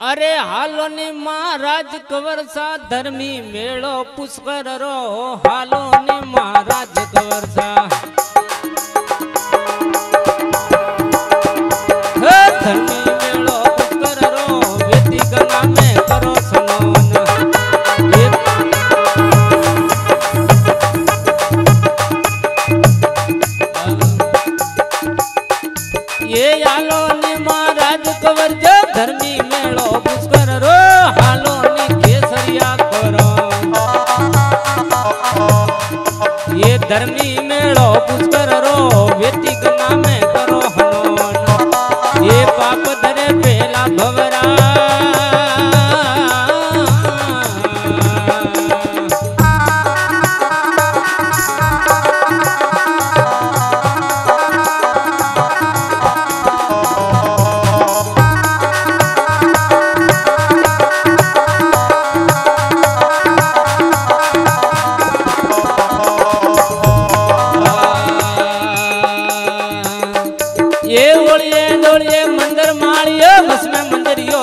અરે હાલો ની મહારાજ કવરસા ધર્મી મેળો પુષ્કર રો હાલો ની મહારાજ કવરસા હે ધર્મી મેળો પુષ્કર રો मुकवर जो धर्मी मेलो पुष्कर रो, हालो नी केसरिया करो। ये धर्मी मेलो पुष्कर रो वेतिक नामे करो हनोन। ये पाप मारियो बस में मंजरियो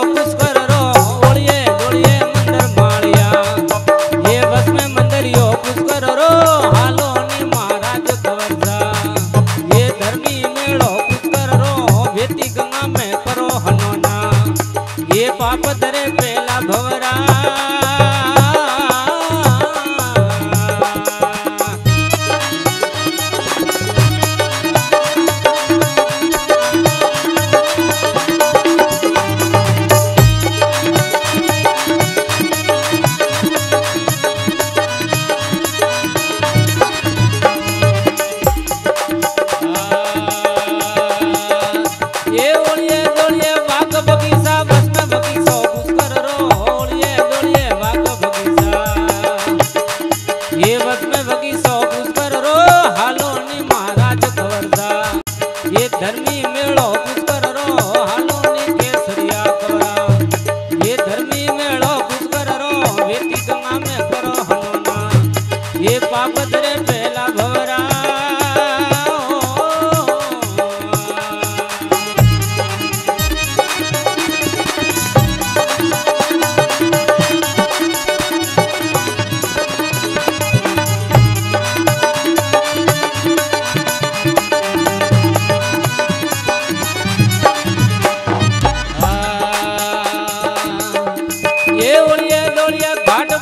એ ઓળીએ દોળીએ ઘાટ